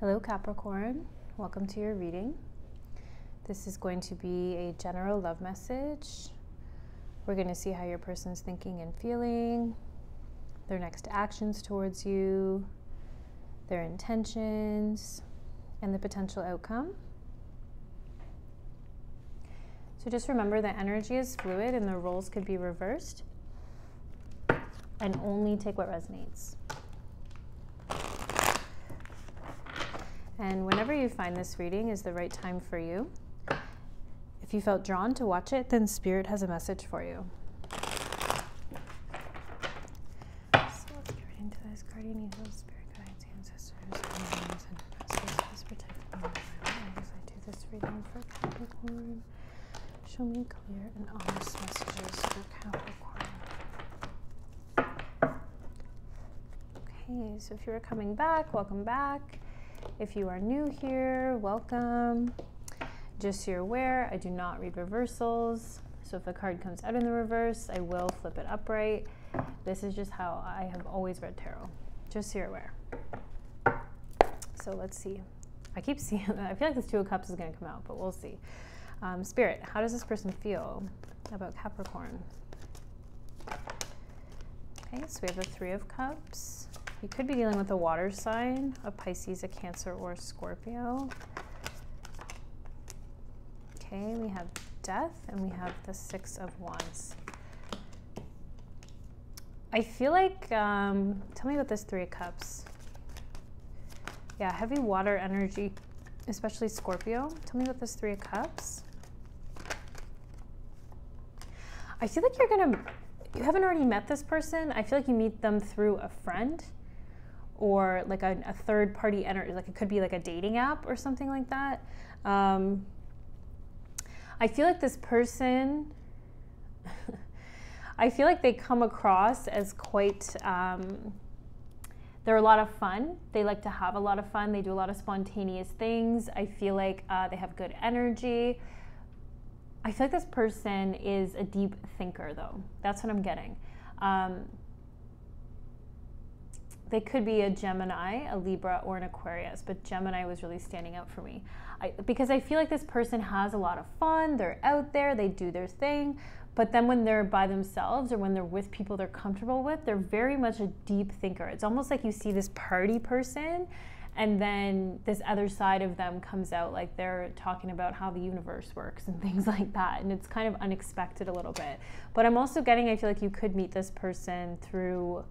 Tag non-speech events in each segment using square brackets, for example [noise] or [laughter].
Hello, Capricorn. Welcome to your reading. This is going to be a general love message. We're going to see how your person's thinking and feeling, their next actions towards you, their intentions, and the potential outcome. So just remember that energy is fluid and the roles could be reversed. And only take what resonates. And whenever you find this reading is the right time for you. If you felt drawn to watch it, then Spirit has a message for you. So let's get right into this. Guardian angels, Spirit guides, ancestors, guardians, and masters, protect me as I do this reading for Capricorn. Show me clear and honest messages for Capricorn. Okay, so if you are coming back, welcome back. If you are new here, welcome. Just so you're aware, I do not read reversals. So if a card comes out in the reverse, I will flip it upright. This is just how I have always read tarot, just so you're aware. So let's see. I keep [laughs] seeing, I feel like this Two of Cups is going to come out, but we'll see. Um, Spirit, how does this person feel about Capricorn? Okay, so we have the Three of Cups. You could be dealing with a water sign, a Pisces, a Cancer, or a Scorpio. Okay, we have death and we have the Six of Wands. I feel like, um, tell me about this Three of Cups. Yeah, heavy water energy, especially Scorpio. Tell me about this Three of Cups. I feel like you're gonna, you haven't already met this person. I feel like you meet them through a friend or like a, a third party energy, like it could be like a dating app or something like that. Um, I feel like this person, [laughs] I feel like they come across as quite, um, they're a lot of fun. They like to have a lot of fun. They do a lot of spontaneous things. I feel like uh, they have good energy. I feel like this person is a deep thinker, though. That's what I'm getting. Um, they could be a Gemini, a Libra, or an Aquarius, but Gemini was really standing out for me. I, because I feel like this person has a lot of fun, they're out there, they do their thing, but then when they're by themselves or when they're with people they're comfortable with, they're very much a deep thinker. It's almost like you see this party person and then this other side of them comes out like they're talking about how the universe works and [laughs] things like that and it's kind of unexpected a little bit but i'm also getting i feel like you could meet this person through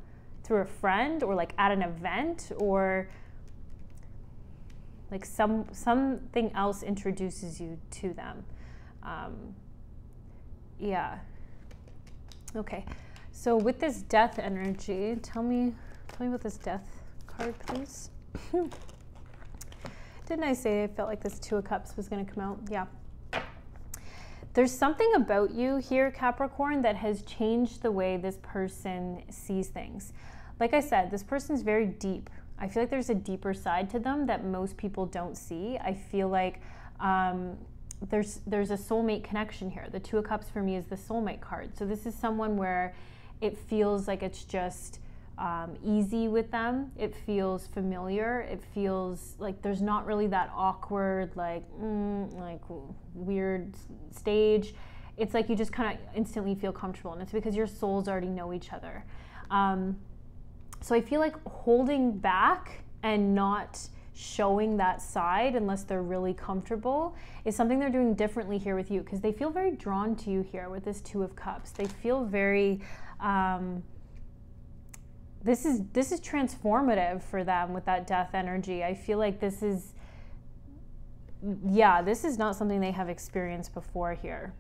through a friend or like at an event or like some something else introduces you to them. Um, yeah. Okay. So with this death energy tell me tell me about this death card please. [laughs] Didn't i say i felt like this two of cups was going to come out? Yeah. There's something about you here capricorn that has changed the way this person sees things like I said, this person's very deep. I feel like there's a deeper side to them that most people don't see. I feel like um, there's there's a soulmate connection here. The Two of Cups for me is the soulmate card. So this is someone where it feels like it's just um, easy with them. It feels familiar. It feels like there's not really that awkward, like mm, like weird stage. It's like you just kind of instantly feel comfortable, and it's because your souls already know each other. Um, so I feel like holding back and not showing that side unless they're really comfortable is something they're doing differently here with you because they feel very drawn to you here with this two of cups. They feel very um, this is this is transformative for them with that death energy. I feel like this is yeah this is not something they have experienced before here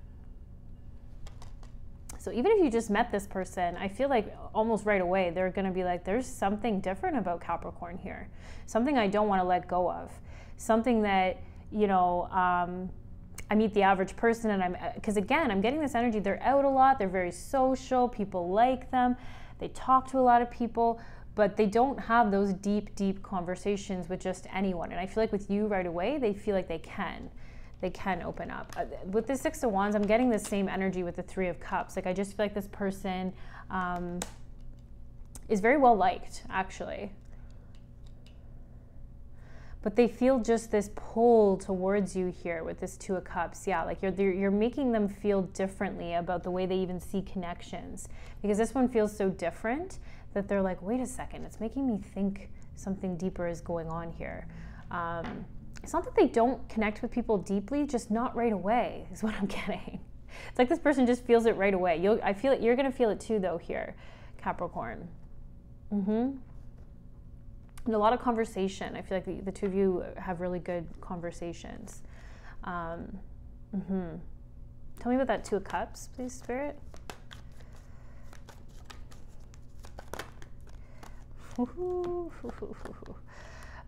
so even if you just met this person, I feel like almost right away they're going to be like, there's something different about Capricorn here, something I don't want to let go of, something that, you know, um, I meet the average person and I'm, because again, I'm getting this energy. They're out a lot, they're very social, people like them, they talk to a lot of people, but they don't have those deep, deep conversations with just anyone. And I feel like with you right away, they feel like they can they can open up. Uh, with the Six of Wands, I'm getting the same energy with the Three of Cups. Like, I just feel like this person um, is very well liked, actually. but they feel just this pull towards you here with this two of cups yeah like you're you're making them feel differently about the way they even see connections because this one feels so different that they're like wait a second it's making me think something deeper is going on here um, it's not that they don't connect with people deeply just not right away [laughs] is what i'm getting it's like this person just feels it right away you'll i feel it you're going to feel it too though here capricorn mm-hmm and a lot of conversation. I feel like the, the two of you have really good conversations. Um, mm-hmm. Tell me about that Two of Cups, please, Spirit.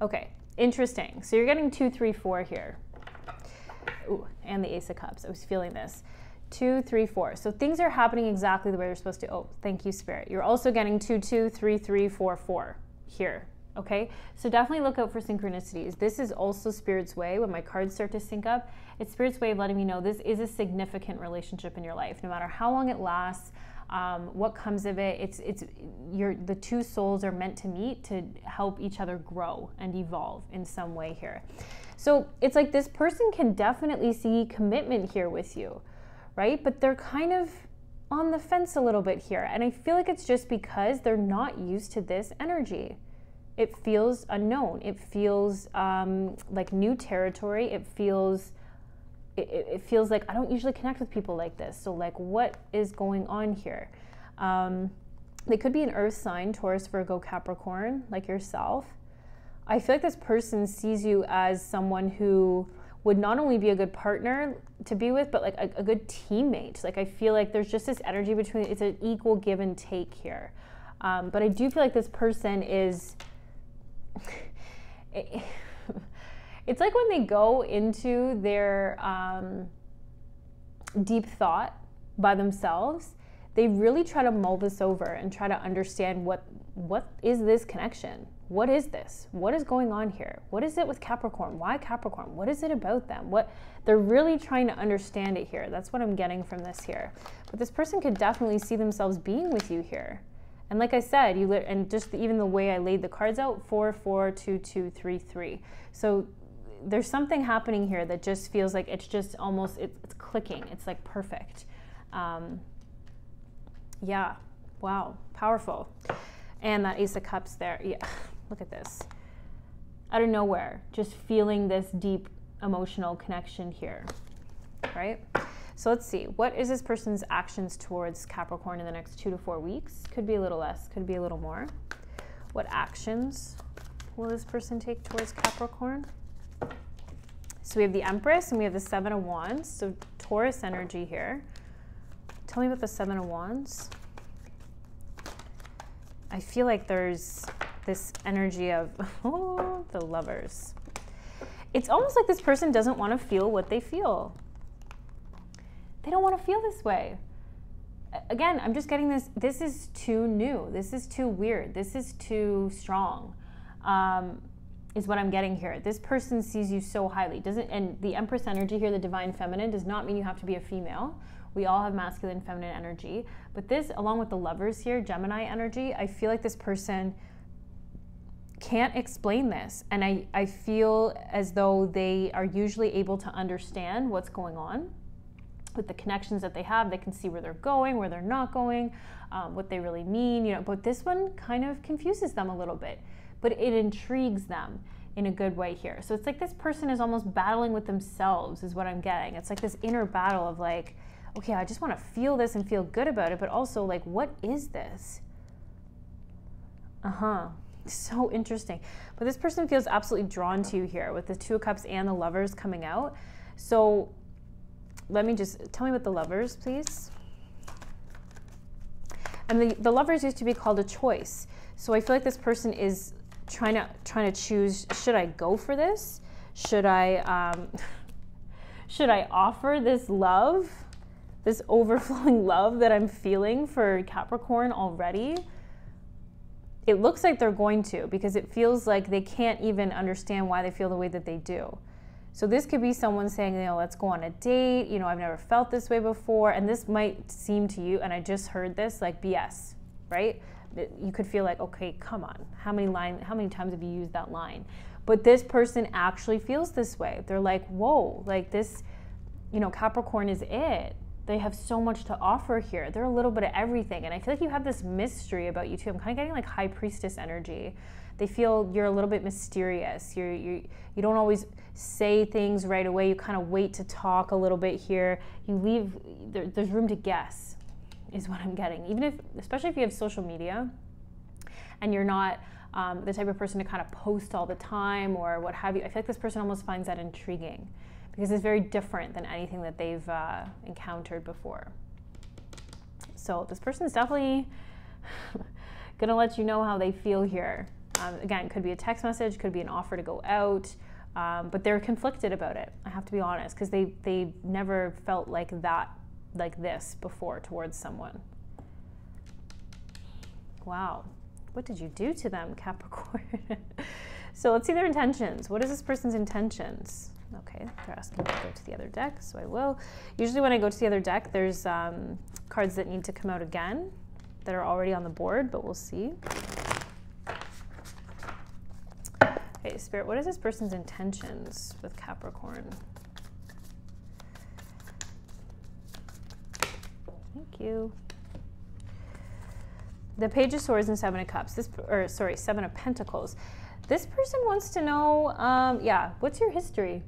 Okay, interesting. So you're getting two, three, four here. Ooh, and the Ace of Cups. I was feeling this. Two, three, four. So things are happening exactly the way they're supposed to. Oh, thank you, Spirit. You're also getting two, two, three, three, four, four here. Okay, so definitely look out for synchronicities. This is also Spirit's way. When my cards start to sync up, it's Spirit's way of letting me know this is a significant relationship in your life. No matter how long it lasts, um, what comes of it, it's it's your the two souls are meant to meet to help each other grow and evolve in some way here. So it's like this person can definitely see commitment here with you, right? But they're kind of on the fence a little bit here, and I feel like it's just because they're not used to this energy it feels unknown. It feels um, like new territory. It feels it, it, feels like I don't usually connect with people like this. So like, what is going on here? Um, they could be an Earth sign, Taurus, Virgo, Capricorn, like yourself. I feel like this person sees you as someone who would not only be a good partner to be with, but like a, a good teammate. Like I feel like there's just this energy between. It's an equal give and take here. Um, but I do feel like this person is [laughs] it's like when they go into their um, deep thought by themselves they really try to mull this over and try to understand what what is this connection? What is this? What is going on here? What is it with capricorn? Why capricorn? What is it about them? What they're really trying to understand it here. That's what i'm getting from this here. But this person could definitely see themselves being with you here. And like I said, you and just even the way I laid the cards out, four, four, two, two, three, three. So there's something happening here that just feels like it's just almost it's, it's clicking. It's like perfect. Um, yeah. Wow. Powerful. And that Ace of Cups there. Yeah. [laughs] Look at this. Out of nowhere, just feeling this deep emotional connection here. Right? So let's see, what is this person's actions towards Capricorn in the next two to four weeks? Could be a little less, could be a little more. What actions will this person take towards Capricorn? So we have the Empress and we have the Seven of Wands. So Taurus energy here. Tell me about the Seven of Wands. I feel like there's this energy of oh, [laughs] the lovers. It's almost like this person doesn't want to feel what they feel they don't want to feel this way. Again, I'm just getting this. This is too new. This is too weird. This is too strong. Um, is what I'm getting here. This person sees you so highly. Doesn't and the Empress energy here, the divine feminine, does not mean you have to be a female. We all have masculine, feminine energy. But this, along with the lovers here, Gemini energy, I feel like this person can't explain this. And I, I feel as though they are usually able to understand what's going on with the connections that they have, they can see where they're going, where they're not going, um, what they really mean, you know. But this one kind of confuses them a little bit, but it intrigues them in a good way here. So it's like this person is almost battling with themselves, is what I'm getting. It's like this inner battle of like, okay, I just want to feel this and feel good about it, but also like, what is this? Uh huh. So interesting. But this person feels absolutely drawn to you here with the Two of Cups and the Lovers coming out. So let me just tell me about the lovers, please. And the, the lovers used to be called a choice. So I feel like this person is trying to trying to choose should I go for this? Should I um, [laughs] should I offer this love, this overflowing [laughs] love that I'm feeling for Capricorn already? It looks like they're going to because it feels like they can't even understand why they feel the way that they do. So this could be someone saying, you know, let's go on a date. You know, I've never felt this way before. And this might seem to you, and I just heard this, like BS, right? You could feel like, okay, come on. How many line how many times have you used that line? But this person actually feels this way. They're like, whoa, like this, you know, Capricorn is it. They have so much to offer here. They're a little bit of everything. And I feel like you have this mystery about you too. I'm kind of getting like high priestess energy. They feel you're a little bit mysterious. You're, you you don't always say things right away. You kind of wait to talk a little bit here. You leave, there, there's room to guess, is what I'm getting. Even if, especially if you have social media and you're not um, the type of person to kind of post all the time or what have you. I feel like this person almost finds that intriguing because it's very different than anything that they've uh, encountered before. So this person is definitely [laughs] gonna let you know how they feel here. Um, again, could be a text message, could be an offer to go out, um, but they're conflicted about it. I have to be honest because they they never felt like that, like this before towards someone. Wow, what did you do to them, [laughs] Capricorn? so let's see their intentions. What is this person's intentions? Okay, they're asking me to go to the other deck, so I will. Usually when I go to the other deck, there's um, cards that need to come out again that are already on the board, but we'll see. Okay, Spirit, what is this person's intentions with Capricorn? You the Page of Swords and Seven of Cups. This, or sorry, Seven of Pentacles. This person wants to know, um, yeah, what's your history?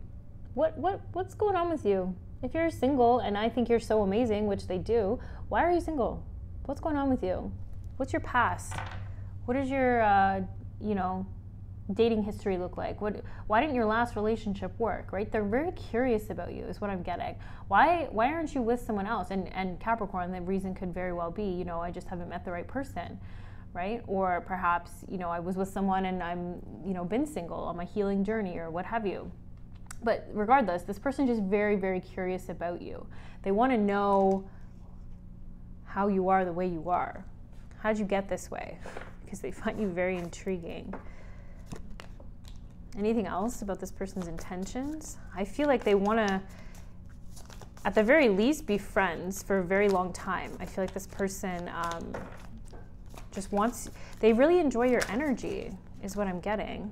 What what what's going on with you? If you're single, and I think you're so amazing, which they do, why are you single? What's going on with you? What's your past? What is your, uh, you know, dating history look like? What, why didn't your last relationship work? Right? They're very curious about you, is what I'm getting. Why, why aren't you with someone else? And, and Capricorn, the reason could very well be, you know, I just haven't met the right person, right? Or perhaps, you know, I was with someone and I'm, you know, been single on my healing journey or what have you. But regardless, this person is just very, very curious about you. They want to know how you are the way you are. How'd you get this way? Because they find you very intriguing. Anything else about this person's intentions? I feel like they want to, at the very least, be friends for a very long time. I feel like this person um, just wants, they really enjoy your energy, is what I'm getting.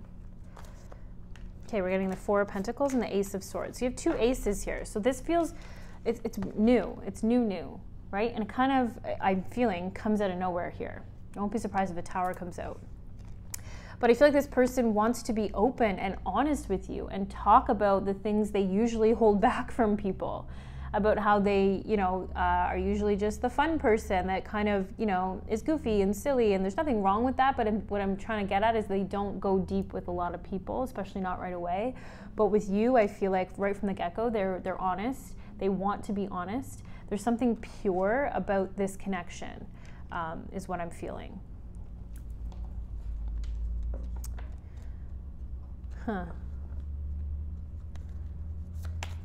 Okay, we're getting the Four of Pentacles and the Ace of Swords. So you have two aces here. So this feels, it's, it's new. It's new, new, right? And kind of, I'm feeling, comes out of nowhere here. I won't be surprised if a tower comes out. But I feel like this person wants to be open and honest with you and talk about the things they usually hold [laughs] back from people about how they, you know, uh, are usually just the fun person that kind of, you know, is goofy and silly. And there's nothing wrong with that. But I'm, what I'm trying to get at is they don't go deep with a lot of people, especially not right away. But with you, I feel like right from the get go, they're they're honest. They want to be honest. There's something pure about this connection, um, is what I'm feeling. Huh.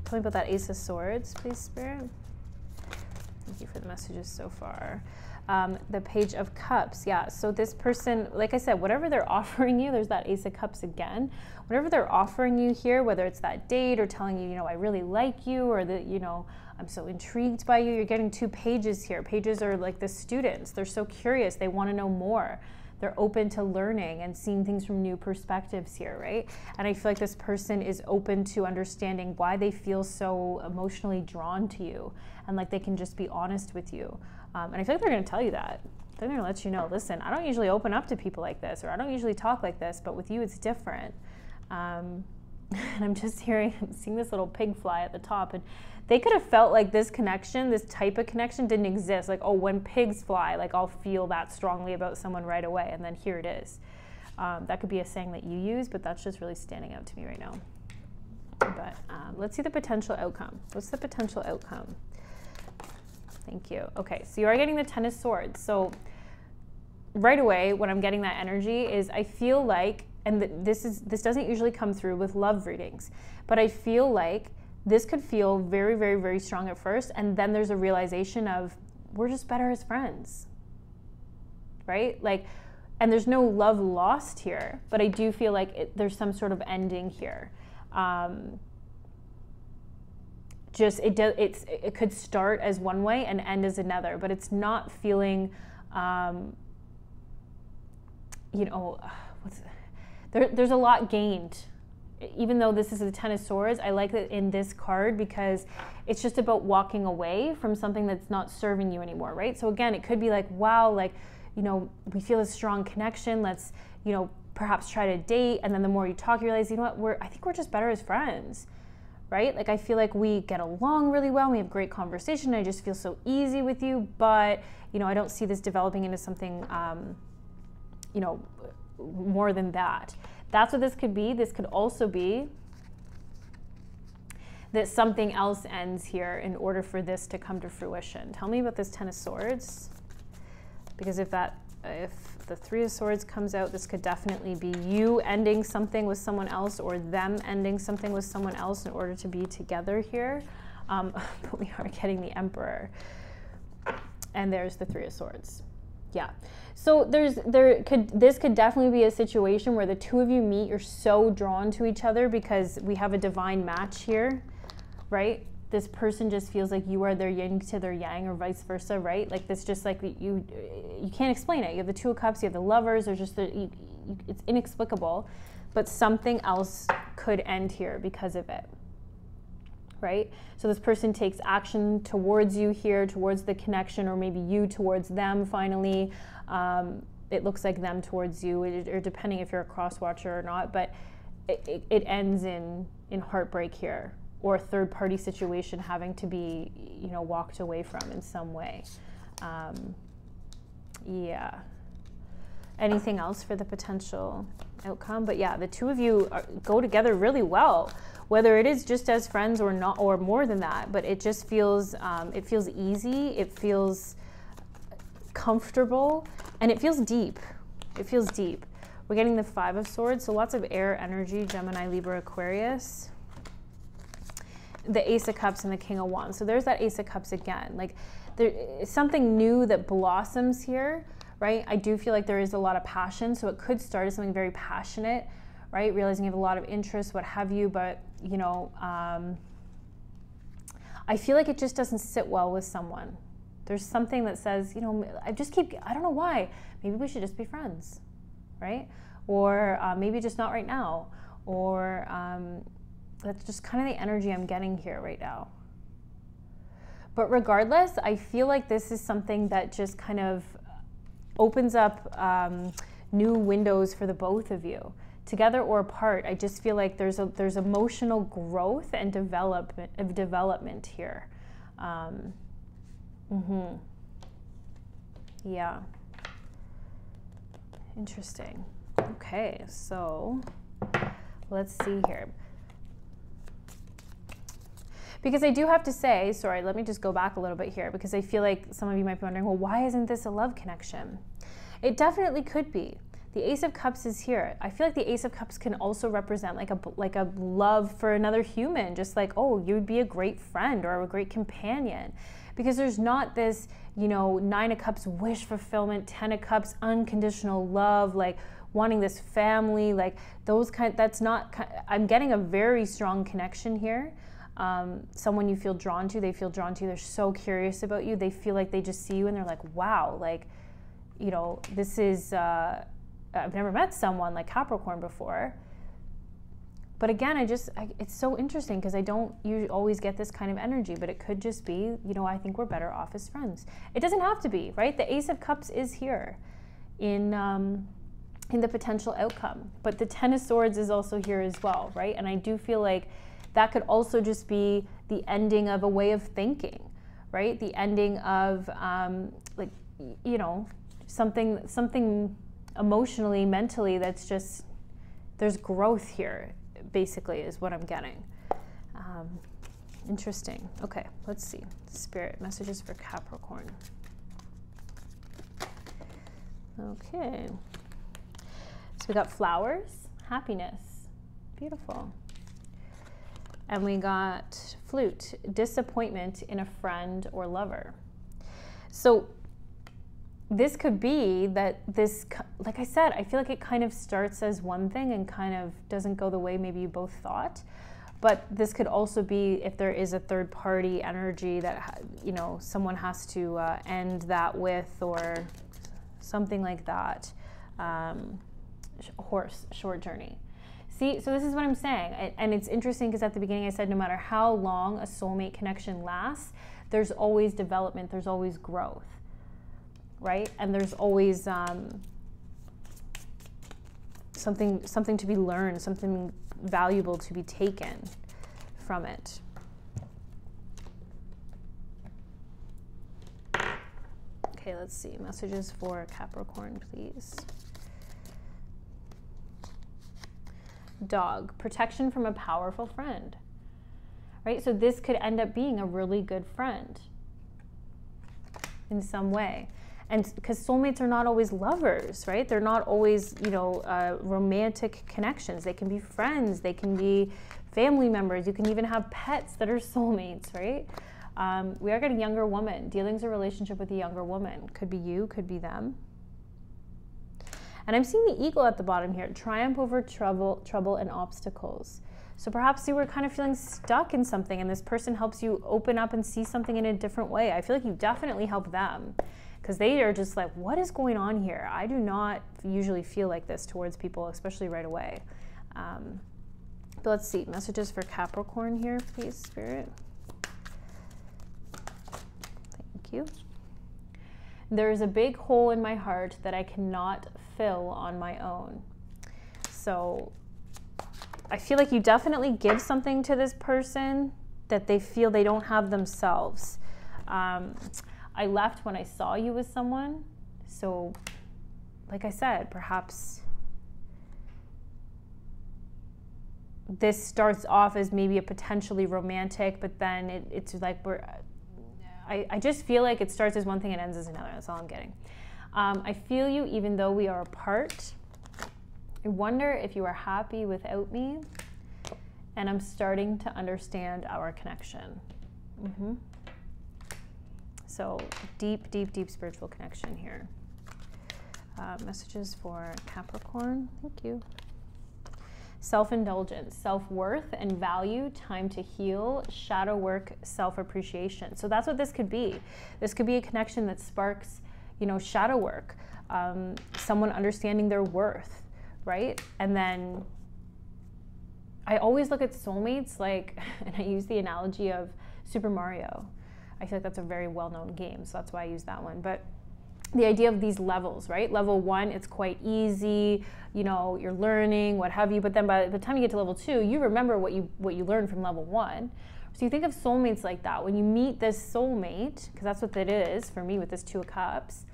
Tell me about that Ace of Swords, please, Spirit. Thank you for the messages so far. Um, the Page of Cups, yeah. So this person, like I said, whatever they're [laughs] offering you, there's that Ace of Cups again. Whatever they're offering you here, whether it's that date or telling you, you know, I really like you, or that, you know, I'm so intrigued by you. You're getting two pages here. Pages are like the students. They're so curious. They want to know more they're open to learning and seeing things from new perspectives here, right? And I feel like this person is open to understanding why they feel so emotionally drawn to you and like they can just be honest with you. Um, and I feel like they're going to tell you that. They're going to let you know, listen, I don't usually open up to people like this or I don't usually talk like this, but with you it's different. Um, and I'm just hearing, [laughs] seeing this little pig fly at the top and they could have felt like this connection, this type of connection didn't exist. Like, oh, when pigs fly, like I'll feel that strongly about someone right away. And then here it is. Um, that could be a saying that you use, but that's just really standing out to me right now. But um, let's see the potential outcome. What's the potential outcome? Thank you. Okay, so you are getting the Ten of Swords. So right away, when I'm getting that energy is I feel like, and this is this doesn't usually come through with love readings, but I feel like this could feel very, very, very strong at first. And then there's a realization of we're just better as friends. Right? Like, and there's no love lost here, but I do feel like it, there's some sort of ending here. Um, just it does it's it could start as one way and end as another, but it's not feeling, um, you know, what's there, there's a lot gained even though this is the Ten of Swords, I like it in this card because it's just about walking away from something that's not serving you anymore, right? So again, it could be like, wow, like, you know, we feel a strong connection. Let's, you know, perhaps try to date. And then the more you talk, you realize, you know what, we're, I think we're just better as friends, right? Like, I feel like we get along really well. We have great conversation. I just feel so easy with you. But, you know, I don't see this developing into something, um, you know, more than that. That's what this could be. This could also be that something else ends here in order for this to come to fruition. Tell me about this Ten of Swords. Because if that, if the Three of Swords comes out, this could definitely be you ending something with someone else or them ending something with someone else in order to be together here. Um, [laughs] but we are getting the Emperor. And there's the Three of Swords. Yeah. So there's there could this could definitely be a situation where the two of you meet, you're so drawn to each other because we have a divine match here, right? This person just feels like you are their yin to their yang or vice versa, right? Like this just like you you can't explain it. You have the two of cups, you have the lovers, or just the you, you, it's inexplicable, but something else could end here because of it right? So this person takes action towards you here, towards the connection, or maybe you towards them finally. Um, it looks like them towards you, or depending if you're a cross watcher or not, but it, it, ends in, in heartbreak here or a third party situation having to be, you know, walked away from in some way. Um, yeah. Anything else for the potential outcome? But yeah, the two of you are, go together really well, whether it is just as friends or not, or more than that. But it just feels, um, it feels easy. It feels comfortable, and it feels deep. It feels deep. We're getting the Five of Swords, so lots of air energy, Gemini, Libra, Aquarius. The Ace of Cups and the King of Wands. So there's that Ace of Cups again. Like there is something new that blossoms here, right? I do feel like there is a lot of passion, so it could start as something very passionate, right? Realizing you have a lot of interest, what have you, but you know, um, I feel like it just doesn't sit well with someone, there's something that says, you know, I just keep, I don't know why. Maybe we should just be friends, right? Or uh, maybe just not right now. Or um, that's just kind of the energy I'm getting here right now. But regardless, I feel like this is something that just kind of opens up um, new windows for the both of you together or apart i just feel like there's a there's emotional growth and development of development here um, Mm-hmm. Yeah. Interesting. Okay, so let's see here. Because I do have to say, sorry, let me just go back a little bit here because I feel like some of you might be wondering, well, why isn't this a love connection? It definitely could be. The Ace of Cups is here. I feel like the Ace of Cups can also represent like a like a love for another human, just like, oh, you would be a great friend or a great companion because there's not this, you know, nine of cups wish fulfillment, ten of cups unconditional love, like wanting this family, like those kind. That's not. I'm getting a very strong connection here. Um, someone you feel drawn to, they feel drawn to. They're so curious about you. They feel like they just see you and they're like, wow, like, you know, this is. Uh, I've never met someone like Capricorn before but again, I just, I, it's so interesting because I don't you always get this kind of energy, but it could just be, you know, I think we're better off as friends. It doesn't have to be, right? The Ace of Cups is here in, um, in the potential outcome, but the Ten of Swords is also here as well, right? And I do feel like that could also just be the ending of a way of thinking, right? The ending of, um, like, you know, something, something emotionally, mentally that's just, there's growth here basically is what I'm getting. Um, interesting. Okay, let's see. Spirit messages for Capricorn. Okay. So we got flowers, happiness. Beautiful. And we got flute, disappointment in a friend or lover. So this could be that this, like I said, I feel like it kind of starts as one thing and kind of doesn't go the way maybe you both thought. But this could also be if there is a third party energy that, you know, someone has to uh, end that with or something like that. Um, horse short journey. See, so this is what I'm saying. And it's interesting because at the beginning I said no matter how long a soulmate connection lasts, there's always development, there's always growth, right? And there's always um, something something to be learned, something valuable to be taken from it. Okay, let's see. Messages for Capricorn, please. Dog, protection from a powerful friend. Right? So this could end up being a really good friend in some way. And because soulmates are not always lovers, right? They're not always, you know, uh, romantic connections. They can be friends, they can be family members. You can even have pets that are soulmates, right? Um, we are getting a younger woman. Dealing's a relationship with a younger woman. Could be you, could be them. And I'm seeing the eagle at the bottom here triumph over trouble, trouble and obstacles. So perhaps you were kind of feeling stuck in something and this person helps you open up and see something in a different way. I feel like you definitely help them because they are just like, what is going on here? I do not usually feel like this towards people, especially right away. Um, but let's see, messages for Capricorn here, please, Spirit. Thank you. There is a big hole in my heart that I cannot fill on my own. So I feel like you definitely give something to this person that they feel they don't have themselves. Um, I left when I saw you with someone. So, like I said, perhaps this starts off as maybe a potentially romantic, but then it, it's like we're. I, I just feel like it starts as one thing and ends as another. That's all I'm getting. Um, I feel you even though we are apart. I wonder if you are happy without me. And I'm starting to understand our connection. Mm-hmm. So, deep, deep, deep spiritual connection here. Uh, messages for Capricorn. Thank you. Self indulgence, self worth and value, time to heal, shadow work, self appreciation. So that's what this could be. This could be a connection that sparks you know, shadow work, um, someone understanding their worth, right? And then I always look at soulmates like, [laughs] and I use the analogy of Super Mario. I feel like that's a very well known game, so that's why I use that one. But the idea of these levels, right? Level one, it's quite easy, you know, you're learning, what have you. But then by the time you get to level two, you remember what you what you learned from level one. So you think of soulmates like that. When you meet this soulmate, because that's what it is for me with this Two of Cups,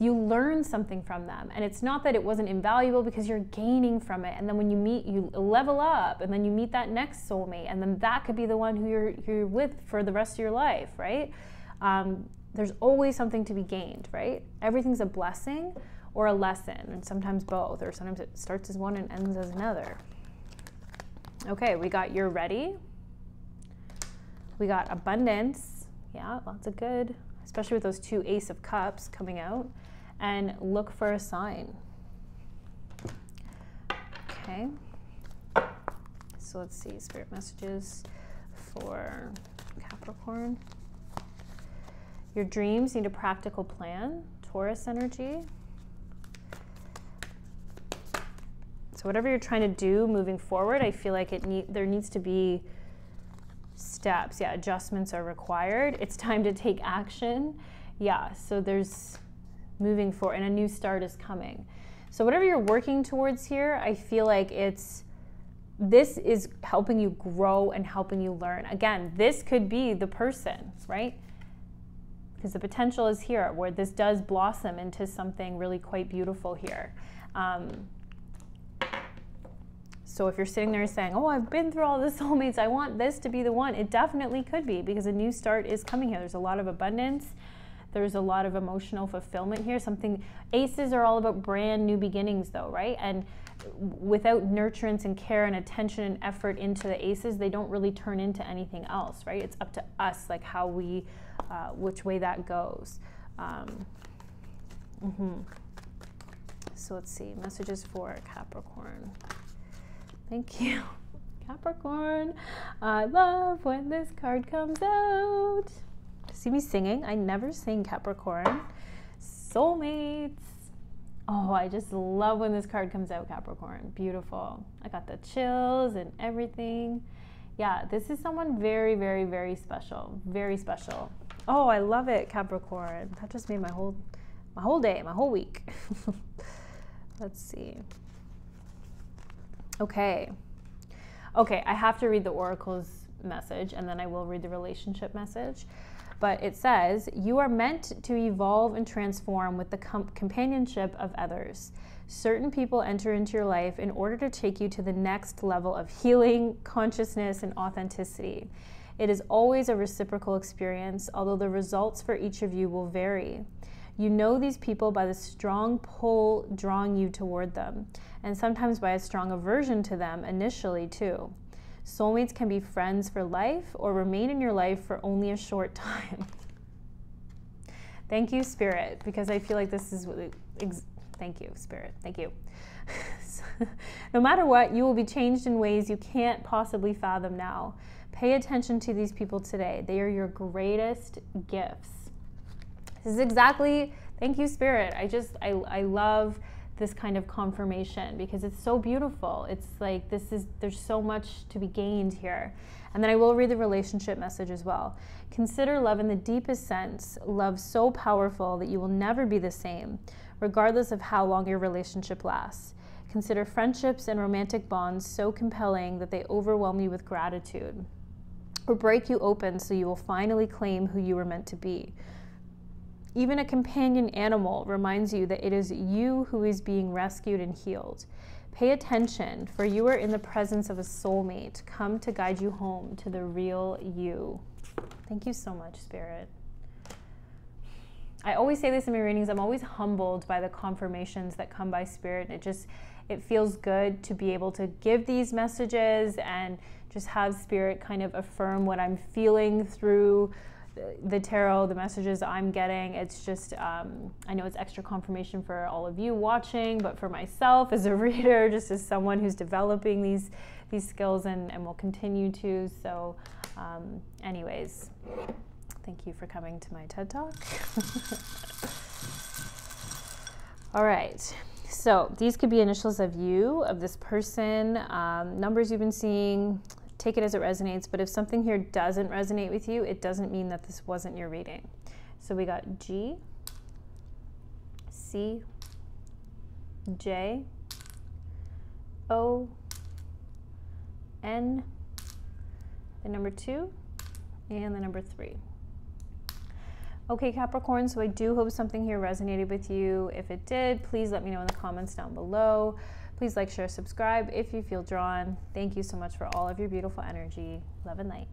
you learn something from them. And it's not that it wasn't invaluable because you're gaining from it. And then when you meet, you level up, and then you meet that next soulmate, and then that could be the one who you're, you're with for the rest of your life, right? Um, there's always something to be gained, right? Everything's a blessing or a lesson, and sometimes both, or sometimes it starts as one and ends as another. Okay, we got you're ready. We got abundance. Yeah, lots of good, especially with those two Ace of Cups coming out. And look for a sign. Okay. So let's see, spirit messages for Capricorn. Your dreams need a practical plan, Taurus energy. So whatever you're trying to do moving forward, I feel like it need there needs to be steps. Yeah, adjustments are required. It's time to take action. Yeah, so there's moving forward and a new start is coming. So whatever you're working towards here, I feel like it's this is helping you grow and helping you learn. Again, this could be the person, right? Because the potential is here where this does blossom into something really quite beautiful here. Um, so if you're sitting there saying, "Oh, I've been through all the [laughs] soulmates. I want this to be the one," it definitely could be because a new start is coming here. There's a lot of abundance. There's a lot of emotional fulfillment here. Something aces are all about brand new beginnings, though, right? And without nurturance and care and attention and effort into the aces, they don't really turn into anything else, right? It's up to us, like how we, uh, which way that goes. Um, mm-hmm. So let's see, messages for Capricorn. Thank you. [laughs] Capricorn, I love when this card comes out. See me singing? I never sing Capricorn. Soulmates. Oh, I just love when this card comes out, Capricorn. Beautiful. I got the chills and everything. Yeah, this is someone very, very, very special. Very special. Oh, I love it, Capricorn. That just made my whole my whole day, my whole week. [laughs] Let's see. Okay. Okay, I have to read the oracle's message and then I will read the relationship message but it says, You are meant to evolve and transform with the com- companionship of others. Certain people enter into your life in order to take you to the next level of healing, consciousness, and authenticity. It is always a reciprocal experience, although the results for each of you will vary. You know these people by the strong pull drawing you toward them, and sometimes by a strong aversion to them initially, too. Soulmates can be friends for life or remain in your life for only a short [laughs] time. thank you, Spirit, because I feel like this is what. Ex- thank you, Spirit. Thank you. [laughs] no matter what, you will be changed in ways you can't possibly fathom now. Pay attention to these people today. They are your greatest gifts. This is exactly, thank you, Spirit. I just, I, I love this kind of confirmation because it's so beautiful. It's like this is there's so much to be gained here. And then I will read the relationship message as well. Consider love in the deepest sense, love so powerful that you will never be the same, regardless of how long your relationship lasts. Consider friendships and romantic bonds so compelling that they overwhelm you with gratitude or break you open so you will finally claim who you were meant to be. Even a companion animal reminds you that it is you who is being rescued and healed. Pay attention, for you are in the presence of a soulmate come to guide you home to the real you. Thank you so much, Spirit. I always say this in my readings. I'm always humbled by the confirmations that come by Spirit. It just it feels good to be able to give these messages and just have Spirit kind of affirm what I'm feeling through the tarot, the messages I'm getting, it's just, um, I know it's extra confirmation for all of you watching, but for myself as a [laughs] reader, just as someone who's developing these, these skills and, and will continue to. So, um, anyways, thank you for coming to my TED Talk. [laughs] all right. So these could be initials of you, of this person, um, numbers you've been seeing, take it as it resonates. But if something here doesn't resonate with you, it doesn't mean that this wasn't your reading. So we got G, C, J, O, N, the number two, and the number three. Okay, Capricorn, so I do hope something here resonated with you. If it did, please let me know in the comments down below. Please like, share, subscribe if you feel drawn. Thank you so much for all of your beautiful energy. Love and light.